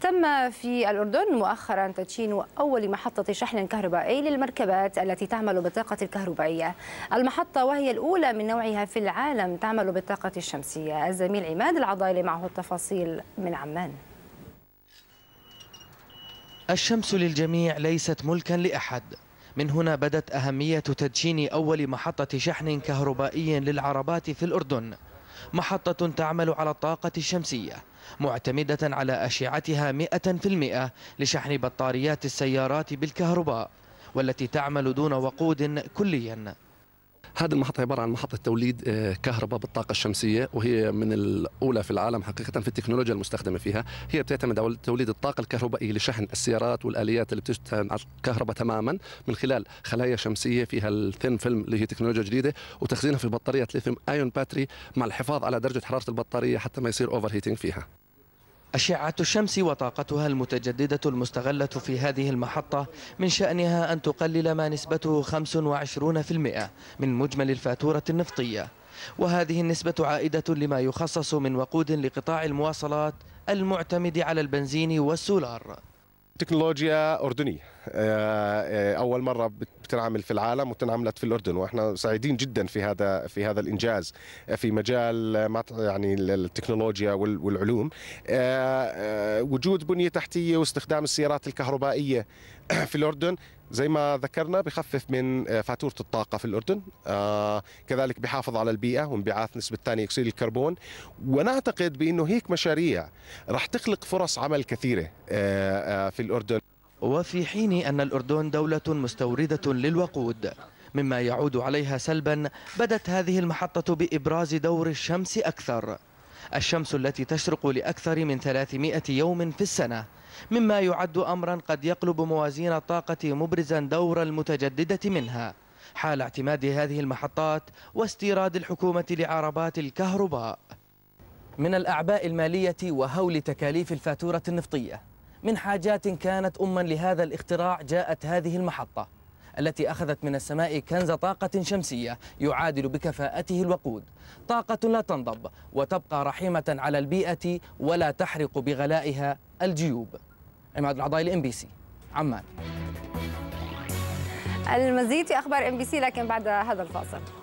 تم في الأردن مؤخرا تدشين أول محطة شحن كهربائي للمركبات التي تعمل بالطاقة الكهربائية. المحطة وهي الأولى من نوعها في العالم تعمل بالطاقة الشمسية. الزميل عماد العضايلي معه التفاصيل من عمان. الشمس للجميع ليست ملكا لأحد. من هنا بدت أهمية تدشين أول محطة شحن كهربائي للعربات في الأردن. محطة تعمل على الطاقة الشمسية معتمدة على أشعتها 100% لشحن بطاريات السيارات بالكهرباء والتي تعمل دون وقود كليا. هذه المحطة عبارة عن محطة توليد آه، كهرباء بالطاقة الشمسية وهي من الأولى في العالم حقيقة في التكنولوجيا المستخدمة فيها. هي بتعتمد على توليد الطاقة الكهربائية لشحن السيارات والآليات اللي بتشتغل على الكهرباء تماما من خلال خلايا شمسية فيها الثين فيلم اللي هي تكنولوجيا جديدة وتخزينها في بطارية lithium ion battery مع الحفاظ على درجة حرارة البطارية حتى ما يصير overheating فيها. أشعة الشمس وطاقتها المتجددة المستغلة في هذه المحطة من شأنها أن تقلل ما نسبته 25% من مجمل الفاتورة النفطية. وهذه النسبة عائدة لما يخصص من وقود لقطاع المواصلات المعتمد على البنزين والسولار. تكنولوجيا أردنية. آه، آه، أول مرة بتنعمل في العالم وتنعملت في الأردن وإحنا سعيدين جدا في هذا في هذا الإنجاز في مجال يعني التكنولوجيا والعلوم. آه، وجود بنية تحتية واستخدام السيارات الكهربائية في الأردن زي ما ذكرنا بخفف من فاتورة الطاقة في الأردن. كذلك بحافظ على البيئة وانبعاث نسبة ثاني أكسيد الكربون. ونعتقد بأنه هيك مشاريع راح تخلق فرص عمل كثيرة في الأردن. وفي حين أن الأردن دولة مستوردة للوقود مما يعود عليها سلبا بدت هذه المحطة بإبراز دور الشمس أكثر. الشمس التي تشرق لأكثر من 300 يوم في السنة مما يعد أمرا قد يقلب موازين الطاقة مبرزا دور المتجددة منها حال اعتماد هذه المحطات واستيراد الحكومة لعربات الكهرباء. من الأعباء المالية وهول تكاليف الفاتورة النفطية من حاجة كانت أما لهذا الاختراع جاءت هذه المحطة التي أخذت من السماء كنز طاقة شمسية يعادل بكفاءته الوقود. طاقة لا تنضب وتبقى رحيمة على البيئة ولا تحرق بغلائها الجيوب. عماد العضايلة إم بي سي. عمان. المزيد في أخبار إم بي سي لكن بعد هذا الفاصل.